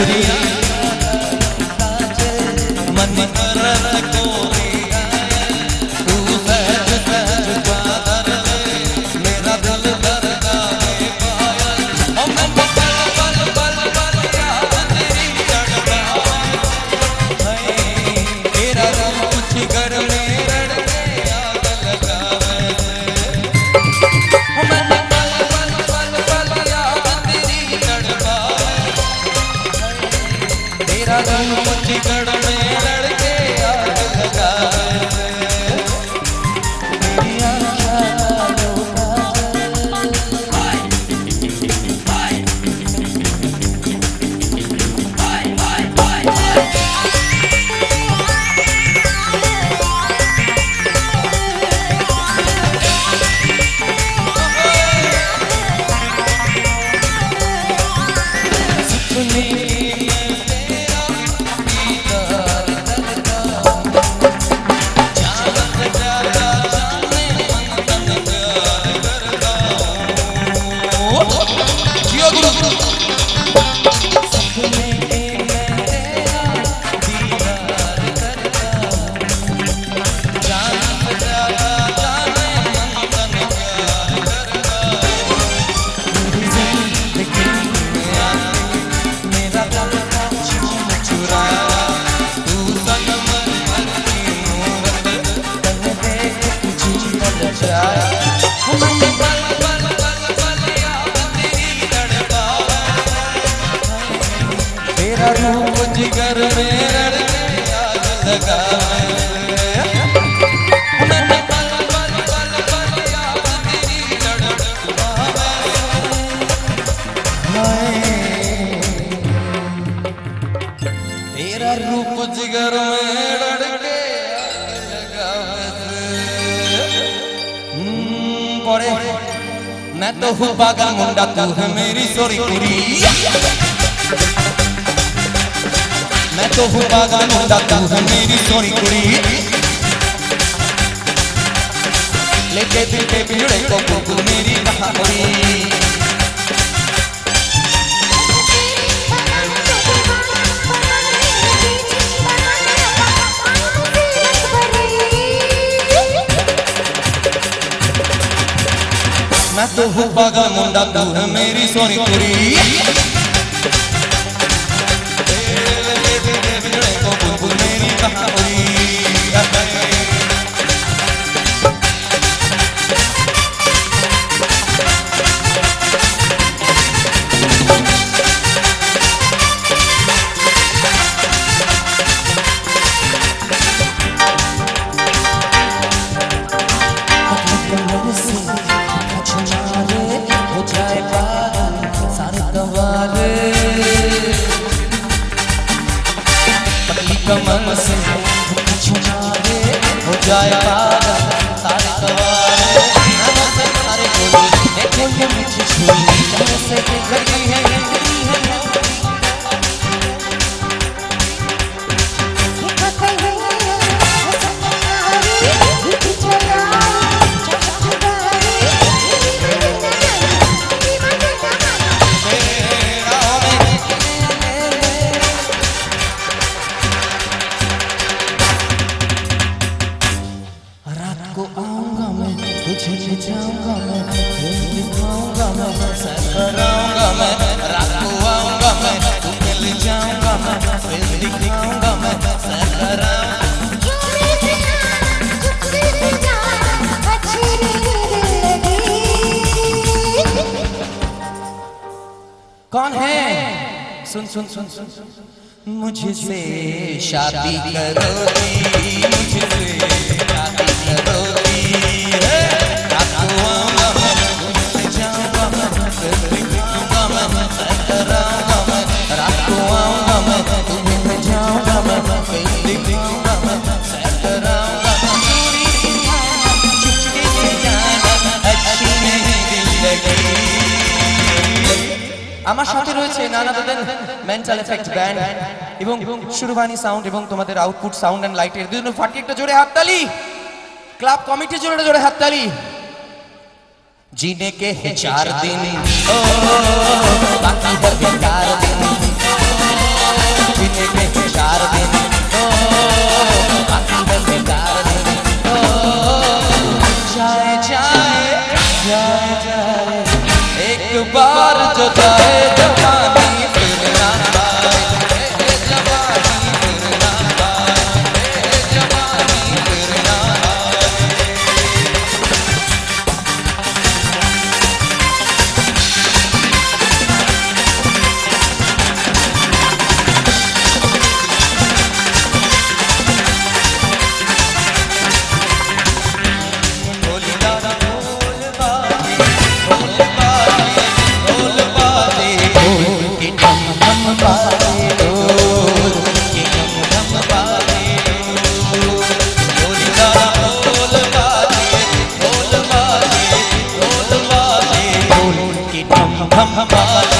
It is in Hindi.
गोरिया me. परे मैं तो हूँ पागल मुंडा, तू है मेरी सोरी कुड़ी। मैं तो हूँ पागल मुंडा, तू है मेरी सोरी कुड़ी। लेके दिल पे बिजड़े को तू मेरी कहानी मैं तो हूँ पागल मुंडा तू है मेरी सोनी कुड़ी छुमारे हो कैसे तुझे जाऊँगा मैं फिर दिखाऊँगा मैं सैर कराऊँगा मैं रात को आऊँगा मैं जाऊँगा मैं दिखाऊँगा मैं सैर कराऊँगा कौन है? सुन सुन सुन सुन सुन। मुझसे शादी करोगी मुझसे আমার সাথে রয়েছে নানা দাদার মেন্টাল এফেক্ট ব্যান্ড এবং সুরবানি সাউন্ড এবং তোমাদের আউটপুট সাউন্ড এন্ড লাইটের দুজন ফাটি একটা জোরে হাততালি ক্লাব কমিটির জন্য একটা জোরে হাততালি जीने के है चार दिन ओ बाकी है बेकार दिन हमारा